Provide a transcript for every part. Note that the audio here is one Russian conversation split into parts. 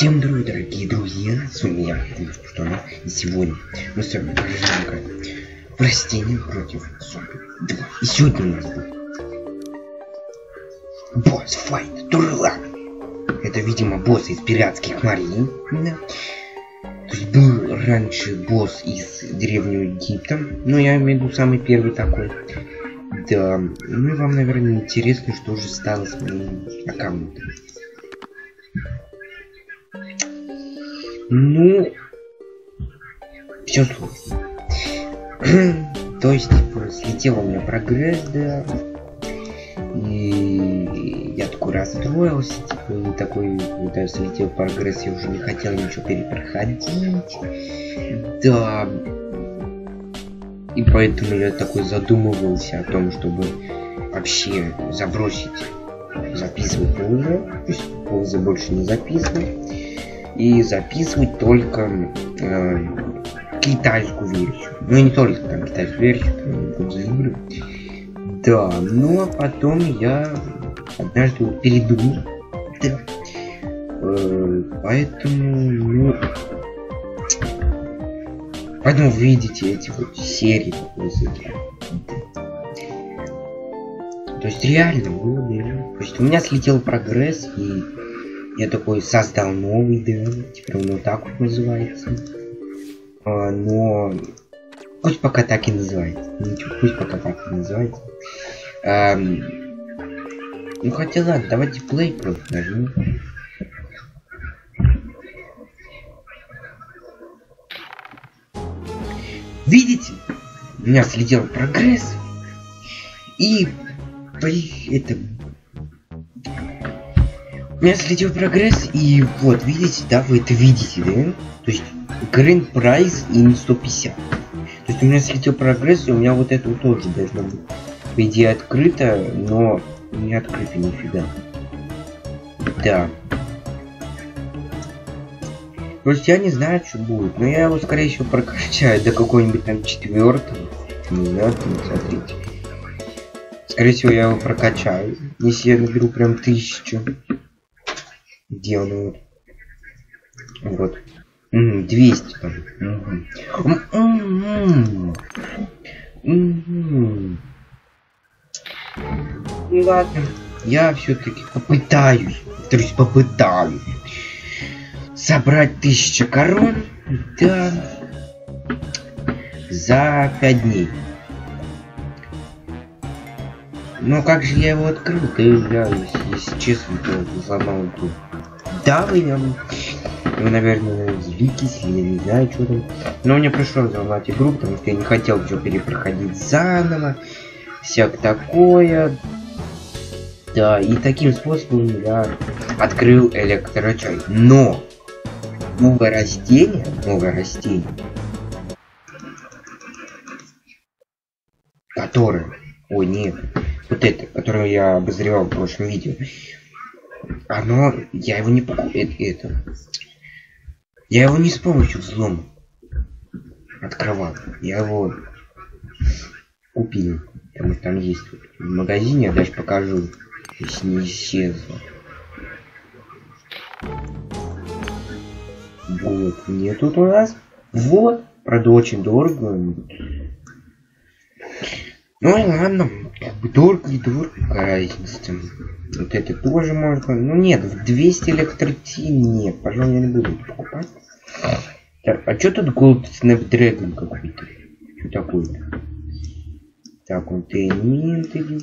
Всем здравствуйте, дорогие друзья, с вами я, что и сегодня мы с вами продолжаем в растения против зомби 2. И сегодня у нас будет босс файт Турла. Это, видимо, босс из пиратских морей. Да. То есть был раньше босс из Древнего Египта, но я имею в виду самый первый такой. Да, ну и вам, наверное, интересно, что же стало с моим аккаунтом. Ну, все сложно. То есть, типа, слетел у меня прогресс, да. И я такой расстроился, типа, и такой, когда слетел прогресс, я уже не хотел ничего перепроходить. Да. И поэтому я такой задумывался о том, чтобы вообще забросить записывать уже. То есть, позы больше не записывать и записывать только э, китайскую версию. Ну и не только там китайскую версию, там игры. Да, ну а потом я однажды вот передумал. Да. Э, поэтому, ну... Поэтому вы видите эти вот серии игры. То есть реально было. То есть у меня слетел прогресс и я такой создал новый ДН, теперь он вот так вот называется. А, но пусть пока так и называется. Ничего, пусть пока так и называется. А, ну хотя ладно, давайте play просто нажму. Видите? У меня слетел прогресс. И это меня слетел прогресс, и вот, видите, да, вы это видите, да? То есть, Grand Prize in 150. То есть, у меня слетел прогресс, и у меня вот это вот тоже должно быть, по открыто, но не открыто нифига. Да. То есть, я не знаю, что будет, но я его, скорее всего, прокачаю до какой-нибудь там четвертого. Не знаю, смотрите. Скорее всего, я его прокачаю, если я наберу прям тысячу. Он вот? Вот. 200 там. Ну ладно. Я все-таки попытаюсь. То есть попытаюсь. Собрать тысяча корон. Да. За пять дней. Но как же я его открыл? Да я, если честно, то взломал тут. Да, вы, вы, наверное, злитесь, или не знаю, что там. Но мне пришлось взломать игру, потому что я не хотел все перепроходить заново. Всяк такое. Да, и таким способом я открыл электрочай. Но новое растение, новое растение, которое, ой, нет, вот это, которое я обозревал в прошлом видео, оно, я его не покупаю, это, я его не с помощью взлома открывал, я его купил, потому что там есть в магазине, я даже покажу, если не исчезло. Вот, мне тут у нас, вот, правда очень дорого, ну и ладно, как бы дорого и дорого, разница. Вот это тоже можно. Ну нет, в 200 электрити нет, пожалуй, я не буду покупать. Так, а что тут Gold Snapdragon какой-то? Что такое-то? Так, он тенмент или...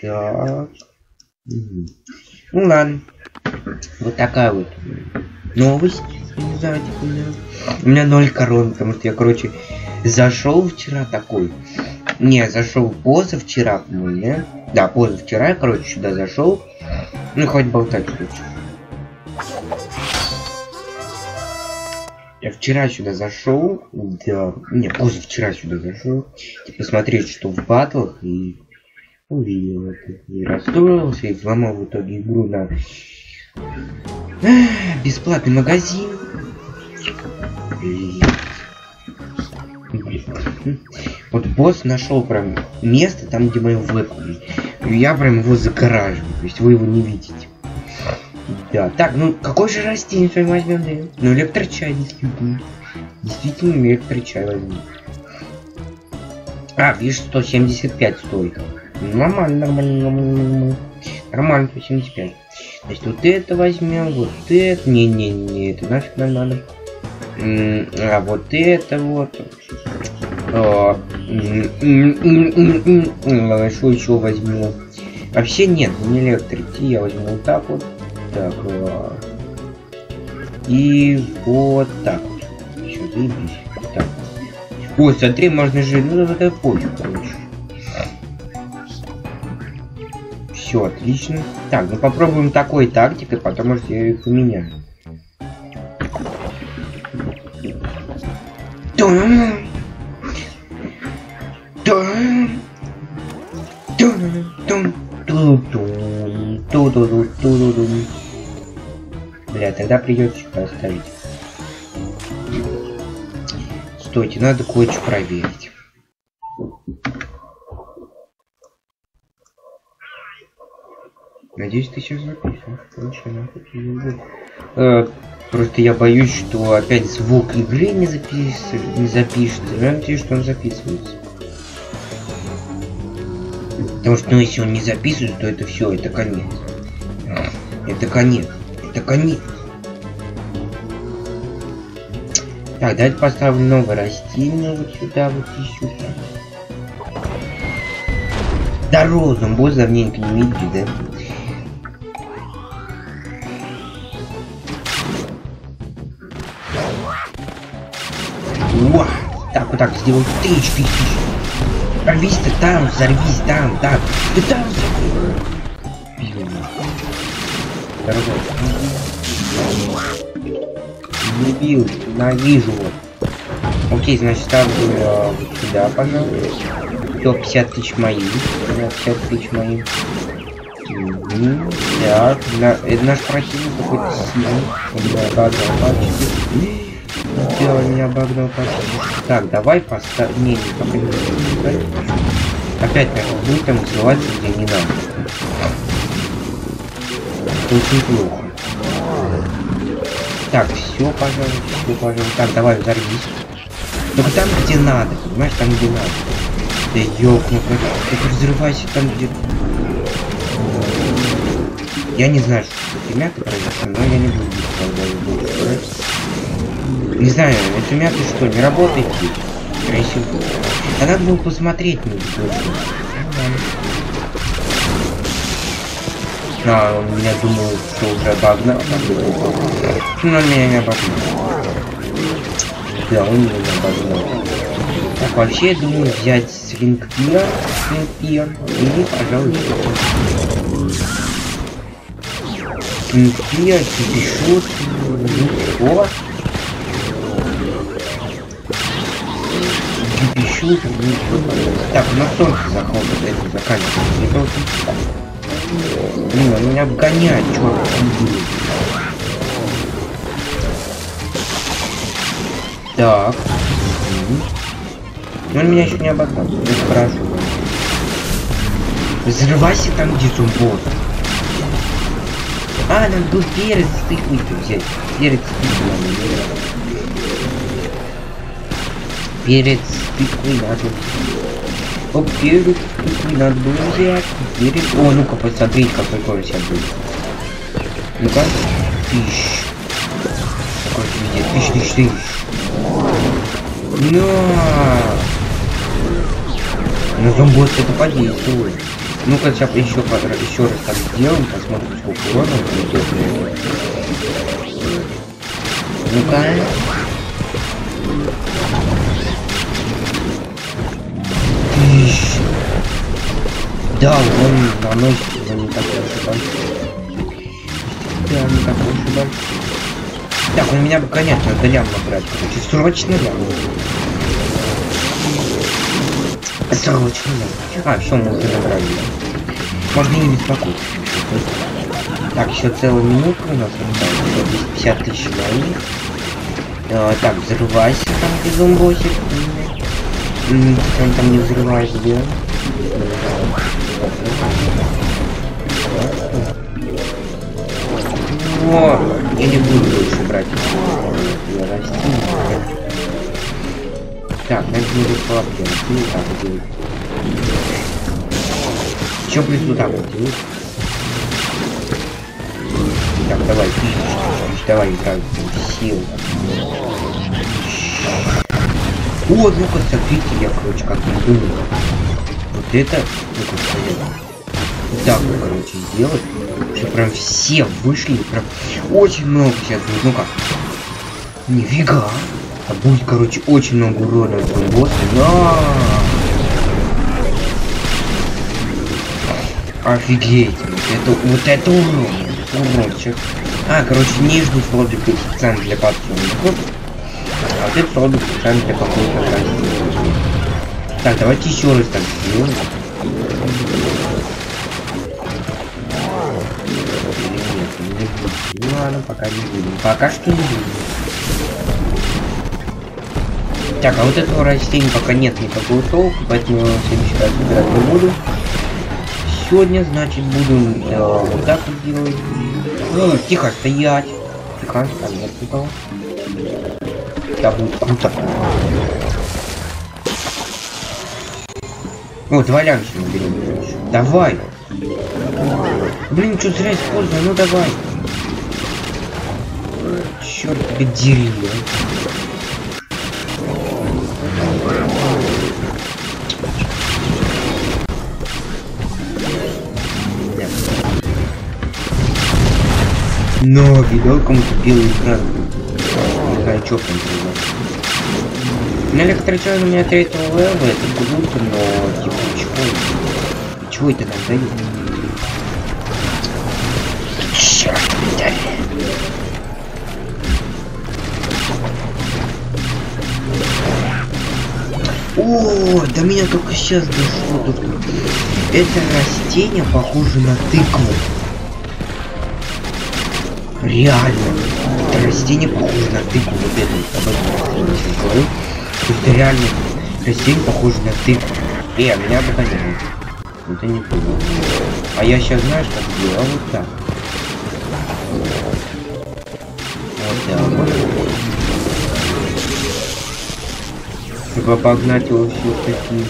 Так. Ну ладно. Вот такая вот новость. Не знаю, у меня, у меня 0 корон, потому что я, короче, зашел вчера такой. Не, зашел позавчера, по-моему, не? Да, позавчера я, короче, сюда зашел. Ну, хоть болтать, короче. Я вчера сюда зашел, да, не, позавчера сюда зашел, типа посмотреть, что в батлах, и увидел это, и расстроился, и взломал в итоге игру на бесплатный магазин. И вот босс нашел прям место там, где мы его выполнили. И я прям его загораживаю. То есть вы его не видите. Да, так, ну какой же растение возьмем, да? Ну электрочай, действительно. Действительно электрочай возьмем. А, видишь, 175 стоит. Нормально, нормально, нормально. Нормально, 175. Значит, вот это возьмем, вот это. Не-не-не, это нафиг нам надо. А вот это вот. А, что еще возьму? Вообще нет, не электрики. Я возьму вот так вот. Так. А, и вот так вот. Еще заебись. Так. Ой, смотри, можно же, ну это пофиг, короче. Все, отлично. Так, ну попробуем такой тактикой, потом может я ее поменяю. Бля, тогда придется что оставить. Стойте, надо кое-что проверить. Надеюсь, ты сейчас записываешь. Э, Просто я боюсь, что опять звук игры не, запис... не запишется. Я надеюсь, что он записывается. Потому что, ну, если он не записывается, то это все, это конец. Это конец. Это конец. Так, давайте поставим новое растение вот сюда, вот и сюда. Да розум, босс давненько не видели, да? Уа! Так, вот так сделай. Тысяч, тысяч. Прорвись ты там, взорвись там, так. Ты там взорвись. Дорогой не бил, ненавижу вот. Окей, значит ставлю э, вот сюда, пожалуй. Все, 50 тысяч моих. 50 тысяч моих. Угу. Так, на, наш противник какой-то сильный. Он меня обогнал почти. Да, он меня обогнал почти. Так, давай поставим. Не, не, не Опять, наверное, будет там взрываться, где не надо. Очень плохо. Так, все, пожалуйста, все, пожалуйста. Так, давай, взорвись. Только там, где надо, понимаешь, там, где надо. Да ёкнут, ты взрывайся там, где... Я не знаю, что с этой мятой произошло, но я не буду никогда Не знаю, эта мята что, не работает? Скорее всего. А надо было посмотреть мне точно. А, он меня думал, что уже обогнал. Но он меня не обогнал. Да, он меня не обогнал. Так, вообще, я думаю взять свингпир, свингпир, или, пожалуй, свингпир, кипишут, ну, Кипишут, Так, у нас солнце заходит, это заканчивается. Это очень Блин, он меня обгоняет, черт. Так. Но он меня еще не обогнал. Это хорошо. Взрывайся там, где зумбот. А, нам тут перец тыквой-то взять. Перец с тыквой Перец с тыквой надо. Оп, перец надо было взять. Перец. О, ну-ка, посмотрите, какой город сейчас будет. Ну-ка. Тысяч. Какой видит? Тысяч, тысяч, тысяч. На! На зомбос это подействует. Ну-ка, сейчас еще, еще раз так сделаем, посмотрим, сколько урона идет Ну-ка. Да, он наносит, но не такой уж большой. Да, не такой уж большой. Так, он меня бы, конечно, это лям набрать. Короче, срочно лям. Срочно лям. А, все, мы уже набрали. Можно не беспокоиться. Так, еще целая минутка у нас осталось. 50 тысяч моих. А, так, взрывайся там, где зомбосик. Он там не взрывается, да? Что я не буду больше брать. Так, надо будет слабки, ну так делать. Еще плюс вот так вот делать. Так, давай, давай, играй, сил. О, ну-ка, смотрите, я, короче, как не думал. Это, вот так короче, сделать. Что прям все вышли, прям очень много сейчас будет. Ну-ка. Нифига. А будет, короче, очень много урона этого босса. На! Офигеть. Это, вот это урон. Урончик. А, короче, нижний слотик специально для подсолнухов. А вот этот слотик специально для растения. Так, давайте еще раз так сделаем. Ну ладно, пока не будем. Пока что не будем. Так, а вот этого растения пока нет никакого толка, поэтому я следующий раз выбирать не буду. Сегодня, значит, буду э, вот так вот делать. Ну, тихо стоять. Тихо, там нет никого. Это будет круто. Вот, два лямчика берем. Давай. Блин, что зря использую, ну давай. Черт дери, Но видел кому-то белый экран. Там произошло. На электрочай у меня третьего левела, это типа это нам дает? Черт, дали. О, до меня только сейчас дошло. Тут... Это растение похоже на тыкву. Реально. Это растение похоже на тыкву. Вот это об этом. Это реально растение похоже на тыкву. Э, а меня пока нет. Это не понял. А я сейчас знаешь, как делал? Вот так. Вот так вот. Чтобы обогнать его все такие.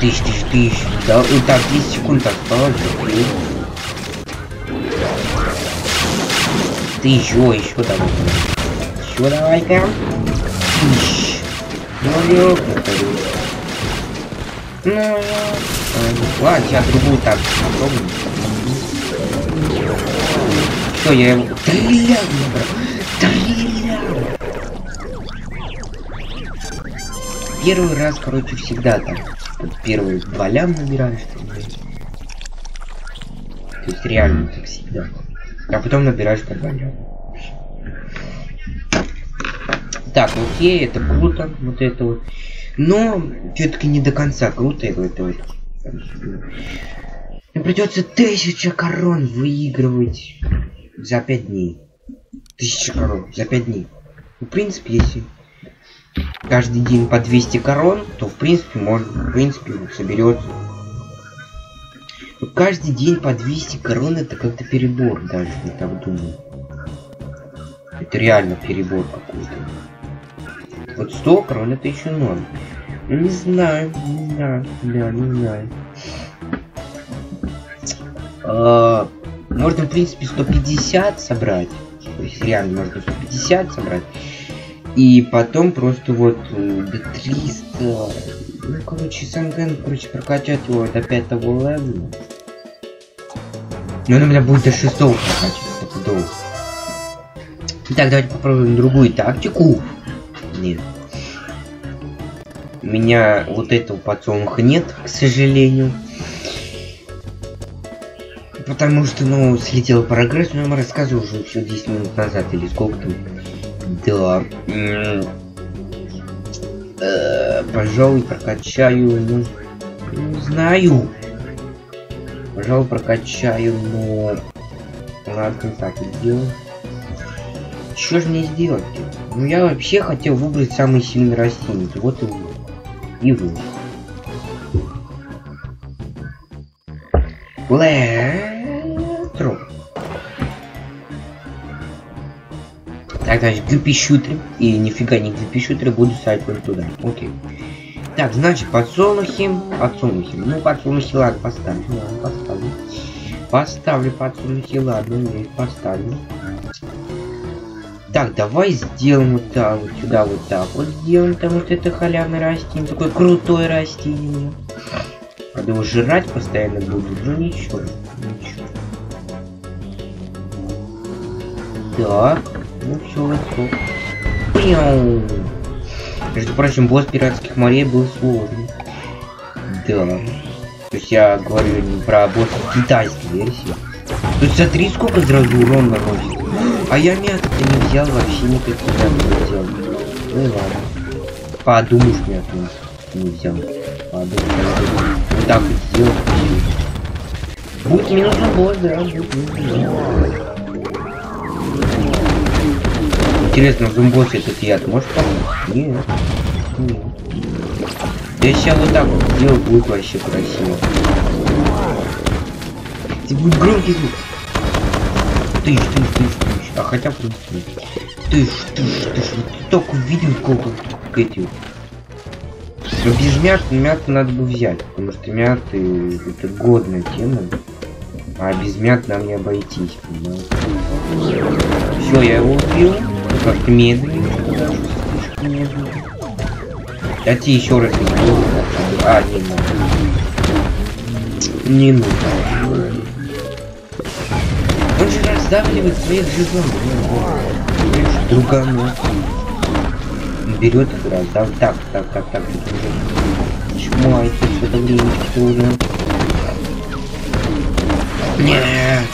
Тысяч, тысяч, тысяч. Да, ну так, 10 секунд осталось. Окей. Ты еще, еще давай. Еще давай-ка. Тысяч. Ну, ёпта. Ну, ладно, сейчас другую так попробуем. Все, я его... Три ляма, брат. Три ляма. Первый раз, короче, всегда там. Первые два лям набираешь. Там, То есть реально так всегда. А потом набираешь по два ляма. Так, окей, это круто, вот это вот. Но все-таки не до конца круто вот. Мне придется тысяча корон выигрывать за пять дней. Тысяча корон за пять дней. В принципе, если каждый день по 200 корон, то в принципе может, в принципе соберется. Но каждый день по 200 корон это как-то перебор даже, я так думаю. Это реально перебор какой-то. Вот 100 крон это еще норм. Не знаю, не знаю, да, не знаю. А, можно, в принципе, 150 собрать. То есть реально можно 150 собрать. И потом просто вот э, до 300... Ну, короче, Санган, короче, прокачать его до пятого левела. Но он у меня будет до шестого прокачивать, стопудово. Так, давайте попробуем другую тактику. Нет. У меня вот этого подсолнуха нет, к сожалению. Потому что, ну, слетел прогресс, но я вам рассказывал уже все 10 минут назад, или сколько там. Да. Э, пожалуй, прокачаю, ну, не знаю. Пожалуй, прокачаю, но... Ладно, так и сделаю. Что же мне сделать? Ну, я вообще хотел выбрать самые сильные растения. Вот и вот внизу. Лэтру. Так, значит, глипищутры и нифига не глипищутры буду ставить вот туда. Окей. Так, значит, подсолнухи, подсолнухи. Ну, подсолнухи, ладно, поставлю, ладно, поставлю. Поставлю подсолнухи, ладно, нет, поставлю. Так, давай сделаем вот так, вот сюда вот так вот сделаем, потому что это халявное растение, такое крутое растение. Правда, его жрать постоянно буду, но ничего, ничего. Так, ну все, готов. Пьяу. Между прочим, босс пиратских морей был сложный. Да. То есть я говорю не про босса китайской версии. То есть смотри, сколько сразу урон наносит. А я мяту не взял, вообще никаких не взял. Ну и ладно. Подумаешь, мяту не взял. Подумаешь, вот так вот сделал. Будет минус на босс, да, будет. Интересно, зумбосс этот яд может помочь? Нет. Нет. Я сейчас вот так вот сделаю, будет вообще красиво. Это будет громкий звук. Тыщ, тыщ, тыщ, тыщ. А хотя бы тыщ, тыщ, тыщ. Вот только видел, сколько эти. Без мят, мят надо бы взять, потому что мяты это годная тема. А без мят нам не обойтись, понимаете? Все, я его убил. Как-то медленно. Слишком медленно. Еще раз буду. А, не надо. Не нужно. Своих же зомби. Другану. Берет раздав. Так, так, так, так, уже. Чмо, это что-то времечко уже. Нет.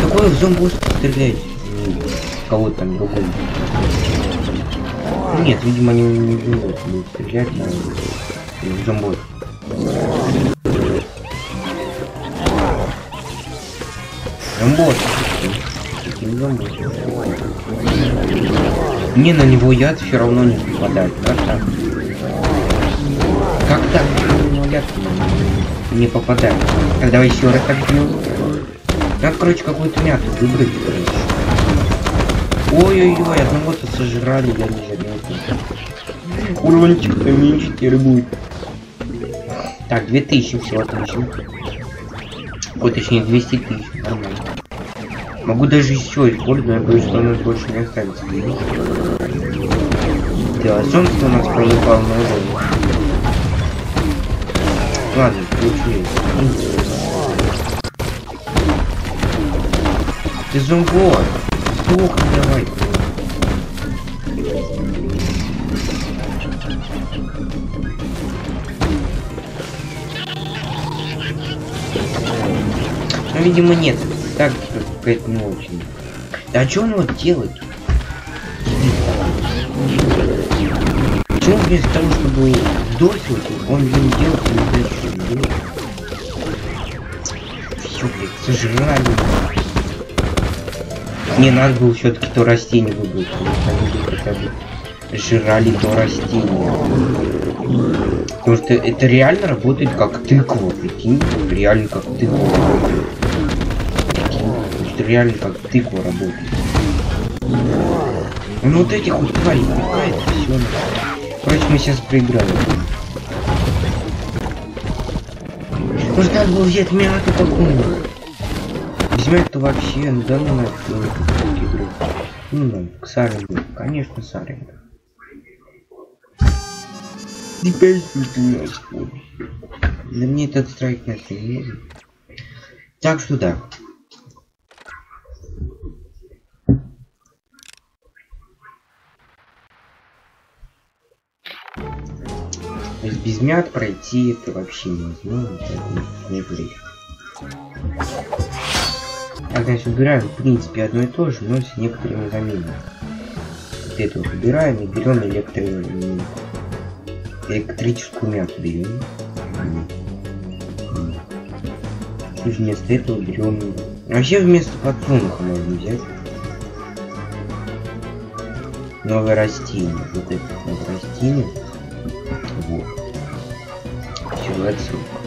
Какой в зомбу стрелять? Кого там другого? Нет, видимо, они не будут стрелять на в Зомбот. Мне на него яд все равно не попадает. Как так? Как так? Яд не попадает. Так, давай еще раз так сделаем. Надо, короче, какую-то мяту выбрать, короче. Ой-ой-ой, одного-то сожрали, я не заметил. Урончик-то меньше теперь будет. Так, 2000, все отлично. Ой, точнее, 200 тысяч, нормально. Могу даже еще использовать, но я боюсь, что у нас больше не останется. Да, солнце у нас пролетало на голову. Ладно, включу Ты зомбот! Сдохни давай! Ну, видимо, нет. Так, какая-то не очень. Да что он вот делает? Почему вместо того, чтобы сдохнуть, он блин делает не знает, Все, блядь, сожрали. Не надо было все-таки то растение выбрать, они бы хотя бы жрали то растение. Потому что это реально работает как тыква, прикинь, реально как тыква реально как тыква работает. Ну вот этих вот тварей пикает, все. Короче, мы сейчас проиграем. Может надо было взять мяту какую-нибудь. Без мяты вообще, ну да ну нафиг игры. Ну ну, к Сарингу. Конечно, Сарингу. Теперь Для меня этот страйк не. Так что да. То без мят пройти это вообще невозможно, поэтому не влезет. Так, значит, убираем, в принципе, одно и то же, но с некоторыми заменами. Вот это вот убираем и берем электро... электрическую мяту берем. И вместо этого берем... Вообще вместо подсолнуха можно взять. Новое растение. Вот это новое растение. Вот. Все, отсылка.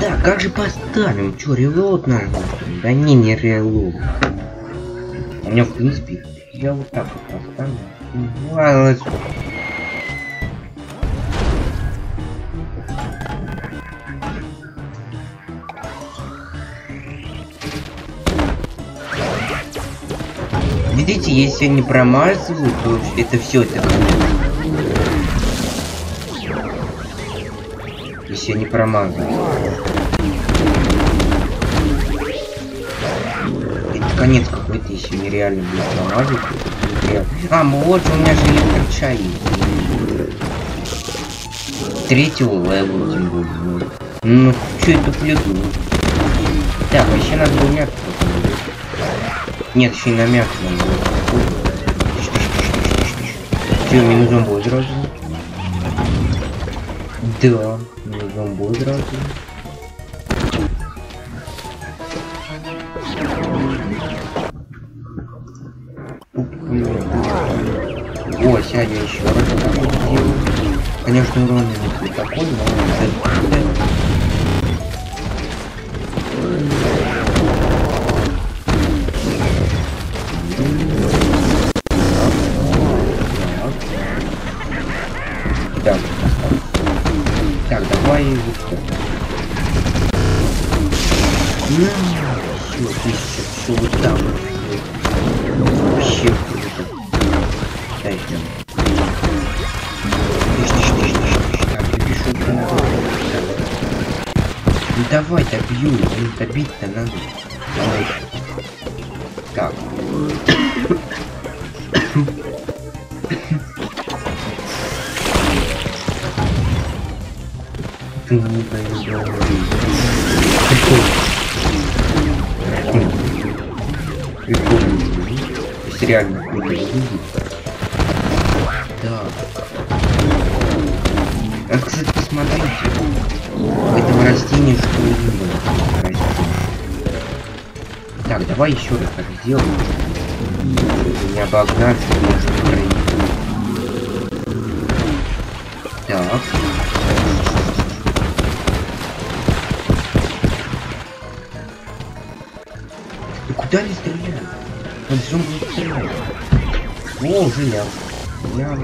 Так, как же поставим? Чё, релоуд надо? Да не, не релоуд. У меня, в принципе, я вот так вот поставлю. Ну, ладно, если не промазываю, то это все это Если я не промазываю. Это конец какой-то, если нереально будет промазывать. А, вот у меня же электрочай Третьего левела тем более. Ну, что это плюду? Так, вообще надо было мягко нет, еще и на мягко надо. Че, минус зомбой сразу? Да, минус зомбой сразу. О, сядем еще раз. Конечно, урон не такой, но давай Ты не. Если реально круто. Да. А, кстати, посмотрите этого растения что было. Так, давай еще раз так сделаем. Не обогнаться, может пройти. Так. Куда не стреляешь? Он же будет стрелять. О, уже ляг. Ляг.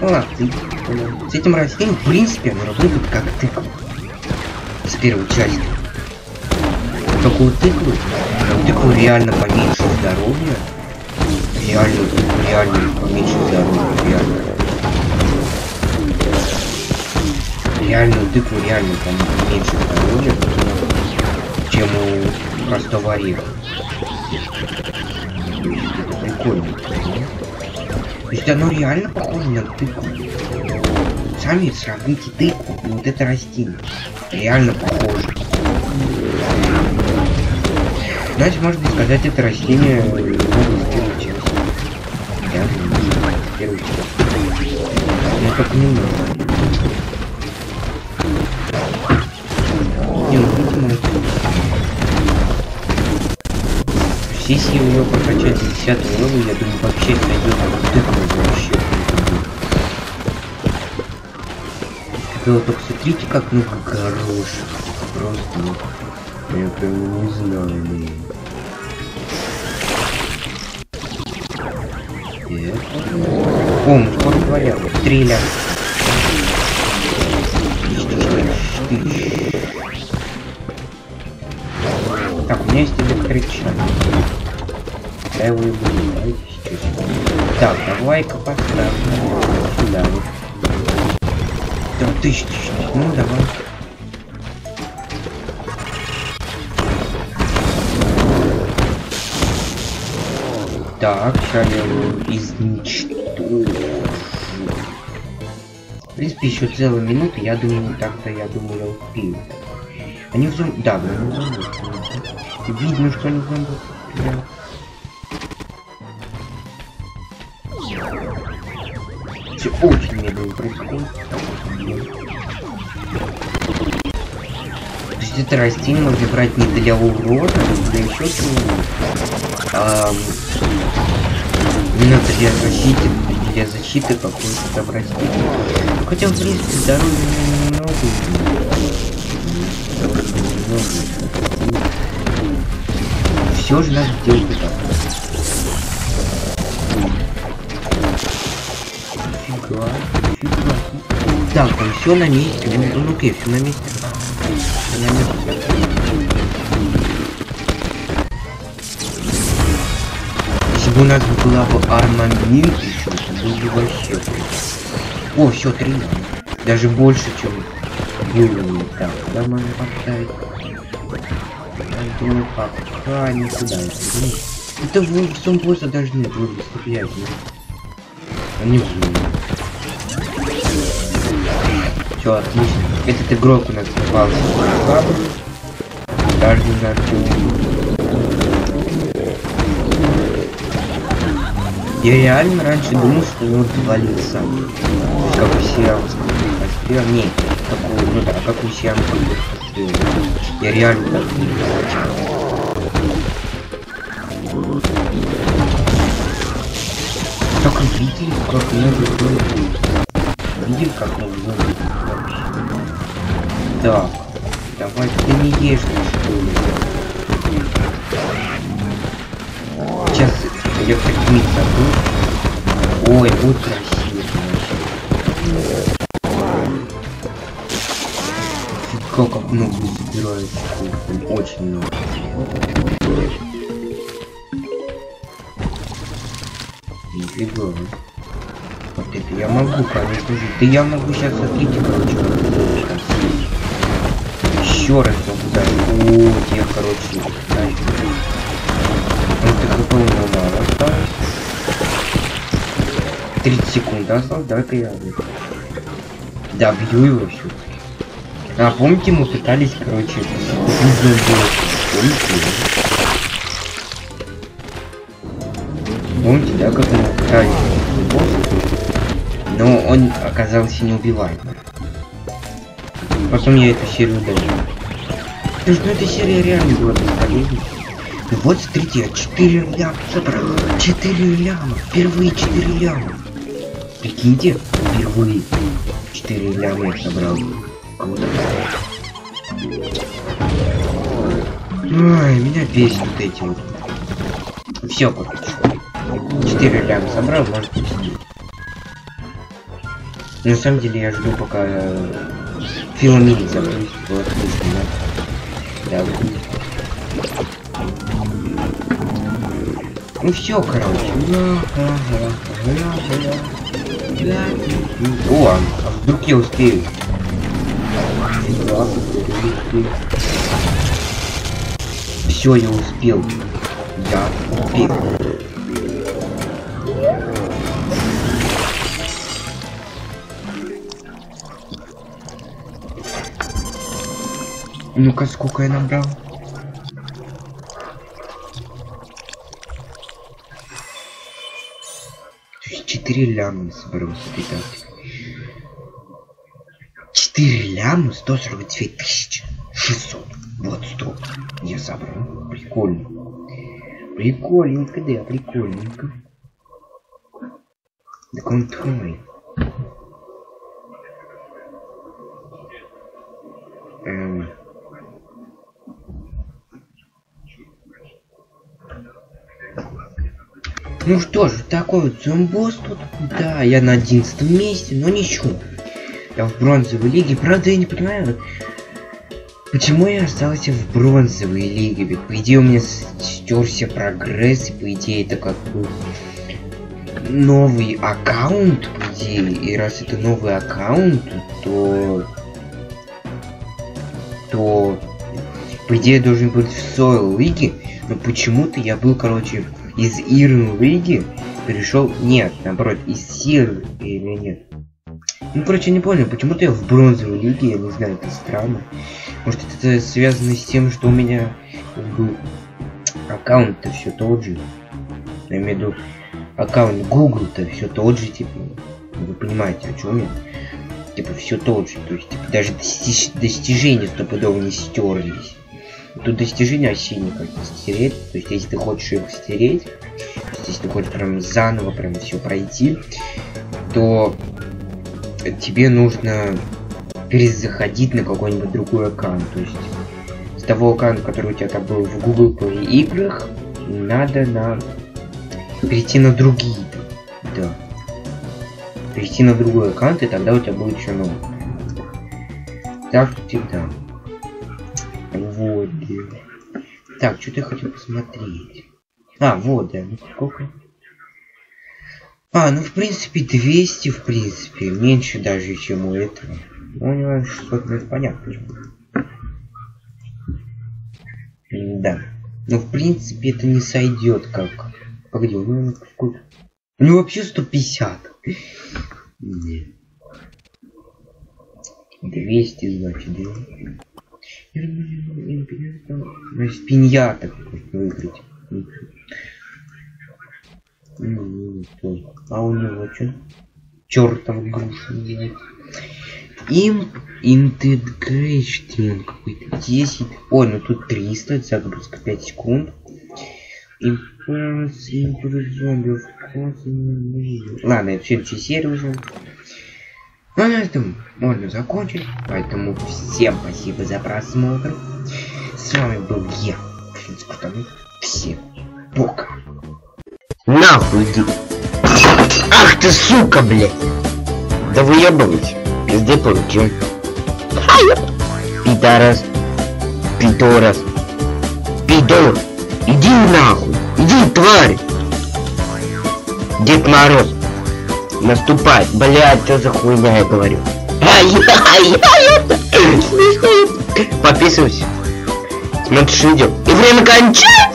Ну ладно, с этим растением, в принципе, оно работает как тыква с первой части. Только у тыквы, у тыквы реально поменьше здоровья. Реально, реально поменьше здоровья, реально. Реально у тыквы реально поменьше здоровья, чем у простого ореха. Прикольно. То есть оно реально похоже на тыкву. Сами сравните тыкву и вот это растение реально похоже. Значит, можно сказать, это растение можно с первой части. Я думаю, с первой части. Но только немного. Все силы его прокачать до 10 левела, я думаю, вообще сойдет тыкнуть вообще. Да, только смотрите, как ну хорош. Просто, ну, я прям не знаю, блин. О, мы скоро говорят, стреля. Так, у меня есть электричан. Я его и буду, сейчас. Так, давай-ка поставим сюда вот. Да, тысяч, тысяч, ну давай. Так, сейчас я его изничтожу. В принципе, еще целая минута, я думаю, так-то, я думаю, я успею. Они в зомби... Да, они в зомби. Видно, что в зомби. Все очень медленно происходит. То есть это растение можно брать не для урода, а для еще чего-нибудь. А, именно для защиты, для защиты какой-то там растения. Хотя, в принципе, здоровья немного. Все же надо делать так. Так, там все на месте. Ну, ну окей, все на месте. На месте. Если бы у нас была бы армамент еще, то было бы вообще. О, все, три. Даже больше, чем было. Так, куда можно поставить? Я думаю, пока никуда. Это вы в том просто должны вроде стрелять. Они будут. Все, отлично. Этот игрок у нас попался. Даже не знаю. Я реально раньше думал, что он валится. Как у. Не, как у, ну да, как у сиамского пострела. Я реально так думал. Только видели, как много зомби. Видели, как много зомби вообще. Так, давай ты не ешь, что ли. Сейчас я поднимись забыл. Ой, будет Как много забирается. Очень много. Нифига. Вот это я могу, конечно же. Да я могу сейчас, смотрите, короче, Еще раз дать. О, я, короче, дать. Вот это хп у него мало осталось. 30 секунд осталось, давай-ка я Да, бью его все. А, помните, мы пытались, короче, Помните? Да, как мы пытались но он оказался неубиваемым. Потом я эту серию удалил. Потому что ну, эта серия реально была бесполезной. Ну вот смотрите, я 4 ляма собрал. 4 ляма. Впервые 4 ляма. Прикиньте, впервые 4 ляма я собрал. Ой, меня бесит вот эти вот. Все, короче. 4 ляма собрал, может быть. На самом деле я жду пока филомин запустит. Вот, да, ну все, короче. О, а вдруг я успею? Все, я успел. Да, успел. Ну-ка, сколько я набрал? Четыре ляма собрал с 4 ляма 142 тысячи 600. Вот стоп. Я забрал. Прикольно. Прикольненько, да, прикольненько. Да контроль. Эм. Ну что же, такой вот зомбос тут. Да, я на одиннадцатом месте, но ничего. Я в бронзовой лиге. Правда, я не понимаю, почему я остался в бронзовой лиге. Ведь, по идее, у меня стерся прогресс, и, по идее, это как бы новый аккаунт, по идее. И раз это новый аккаунт, то... То... По идее, должен быть в Сойл лиге. Но почему-то я был, короче, из Ирн Лиги перешел... Нет, наоборот, из Сир или нет. Ну, короче, не понял, почему-то я в бронзовой лиге, я не знаю, это странно. Может, это связано с тем, что у меня как бы, аккаунт-то все тот же. Я имею в виду, аккаунт Google-то все тот же, типа. Вы понимаете, о чем я? Типа, все тот же. То есть, типа, даже достиж достижения стопудово не стерлись. Тут достижения вообще никак не стереть. То есть, если ты хочешь их стереть, есть, если ты хочешь прям заново прям все пройти, то тебе нужно перезаходить на какой-нибудь другой аккаунт. То есть, того аккаунта, который у тебя там был в Google Play играх, надо на перейти на другие. Да. Перейти на другой аккаунт, и тогда у тебя будет еще новый. Так всегда. Вот. Так, что-то я хотел посмотреть. А, вот, да. Ну сколько? А, ну в принципе 200, в принципе. Меньше даже, чем у этого. У него 600, ну это понятно. Да. Но в принципе это не сойдет как. Погоди, у него сколько? У него вообще 150. Нет. 200, значит, да? Пиньята выиграть. А у него что? Чертов груша называется. Им интегрейшн какой-то 10. Ой, ну тут 300, загрузка 5 секунд. Ладно, я в следующей серии уже. Ну, на этом можно закончить. Поэтому всем спасибо за просмотр. С вами был я, Всем пока. Нахуй иди. Ах ты сука, блядь. Да выебывайте. Пизде получил. Пидорас. Пидорас. Пидор. Иди нахуй. Иди, тварь. Дед Мороз. Наступай. Блядь, что за хуйня я говорю. Подписывайся. Смотришь видео. И время кончается.